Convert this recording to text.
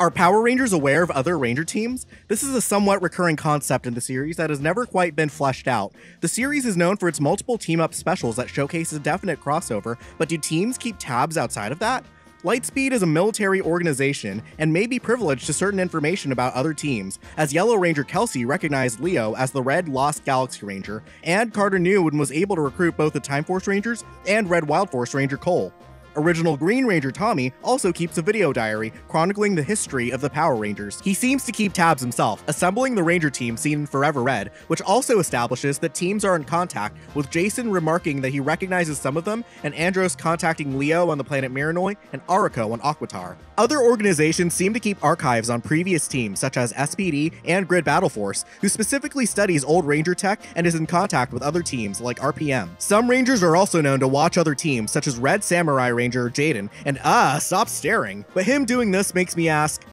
Are Power Rangers aware of other Ranger teams? This is a somewhat recurring concept in the series that has never quite been fleshed out. The series is known for its multiple team up specials that showcase a definite crossover, but do teams keep tabs outside of that? Lightspeed is a military organization and may be privileged to certain information about other teams, as Yellow Ranger Kelsey recognized Leo as the Red Lost Galaxy Ranger, and Carter knew and was able to recruit both the Time Force Rangers and Red Wild Force Ranger Cole. Original Green Ranger Tommy also keeps a video diary chronicling the history of the Power Rangers. He seems to keep tabs himself, assembling the Ranger team seen in Forever Red, which also establishes that teams are in contact, with Jason remarking that he recognizes some of them, and Andros contacting Leo on the planet Mirinoi and Aurico on Aquitar. Other organizations seem to keep archives on previous teams, such as SPD and Grid Battle Force, who specifically studies old Ranger tech and is in contact with other teams like RPM. Some Rangers are also known to watch other teams, such as Red Samurai Ranger Jayden, and ah, stop staring. But him doing this makes me ask,